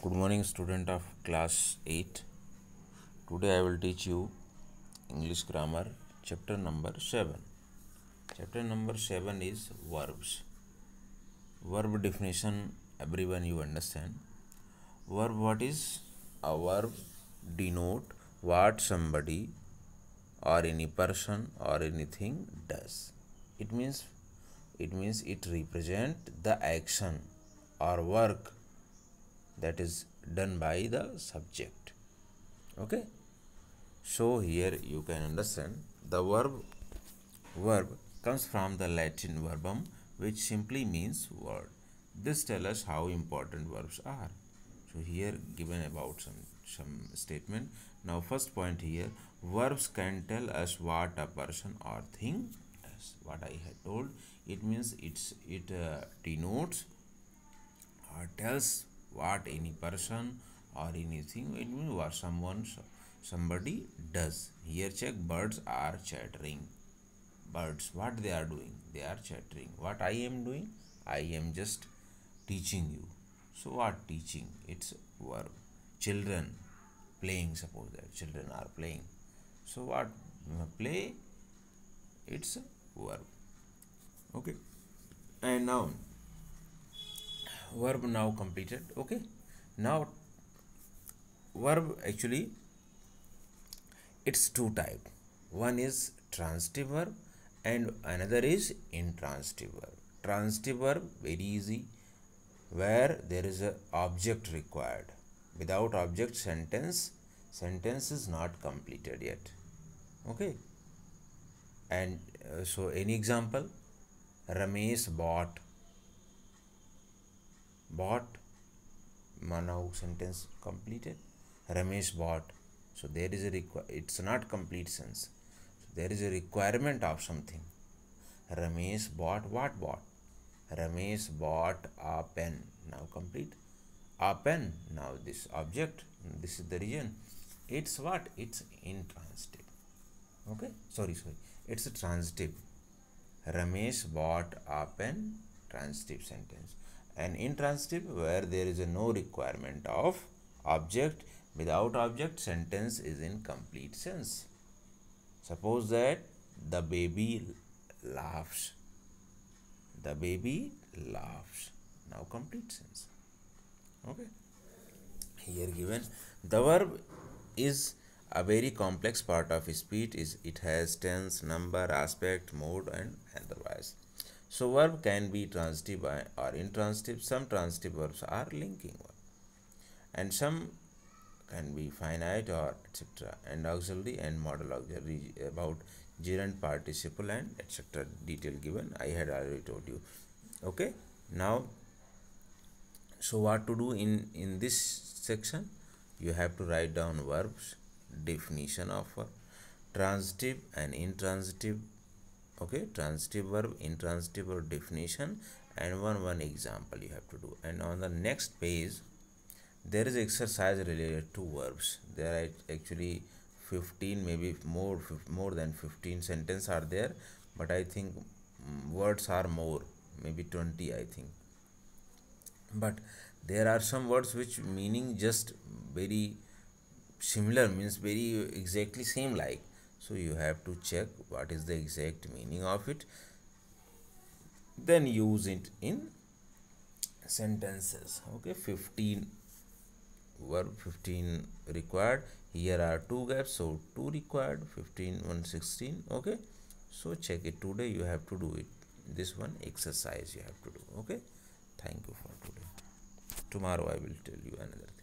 Good morning, student of class 8. Today I will teach you English grammar chapter number 7. Chapter number 7 is verbs. Verb definition everyone you understand. Verb what is? A verb denote what somebody or any person or anything does. It means it means it represent the action or work that is done by the subject. Okay? So here you can understand the verb verb comes from the latin verbum which simply means word. This tell us how important verbs are. So here given about some some statement. Now first point here verbs can tell us what a person or thing does. What i had told it means it's it uh, denotes or tells what any person or anything it means what someone somebody does. Here check birds are chattering. Birds what they are doing? They are chattering. What i am doing? I am just teaching you. So what teaching? It's verb children playing suppose that children are playing. So what play? It's a verb okay. And now verb now completed okay? Now verb actually it's two type. One is transitive verb and another is intransitive verb. Transitive verb very easy where there is a object required. Without object sentence sentence is not completed yet okay? And uh, so any example? Ramesh bought bought now sentence completed. Ramesh bought so there is a requ- it's not complete sense. So there is a requirement of something. Ramesh bought what bought ramesh bought a pen. Now complete. A pen. Now this object this is the region. It's what? It's intransitive. Okay? Sorry sorry. It's a transitive. Ramesh bought a pen. Transitive sentence and intransitive where there is a no requirement of object without object sentence is in complete sense. Suppose that the baby laughs. The baby laughs. Now complete sense. Okay. Here given the verb is a very complex part of speech. Is it has tense number aspect mode and otherwise so verb can be transitive or intransitive. Some transitive verbs are linking verb, and some can be finite or etc. And auxiliary and modal auxiliary about gerund participle and etc. Detail given. I had already told you. Okay. Now, so what to do in in this section? You have to write down verbs, definition of verb, transitive and intransitive okay transitive verb intransitive verb definition and one one example you have to do. And on the next page there is exercise related to verbs. There are actually 15 maybe more more than 15 sentence are there but i think words are more maybe 20 i think. But there are some words which meaning just very similar means very exactly same like so you have to check what is the exact meaning of it then use it in sentences. Okay 15 verb 15 required. Here are two gaps so two required 15 116 okay so check it today. You have to do it. This one exercise you have to do. Okay thank you for today. Tomorrow i will tell you another